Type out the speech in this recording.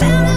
Shower.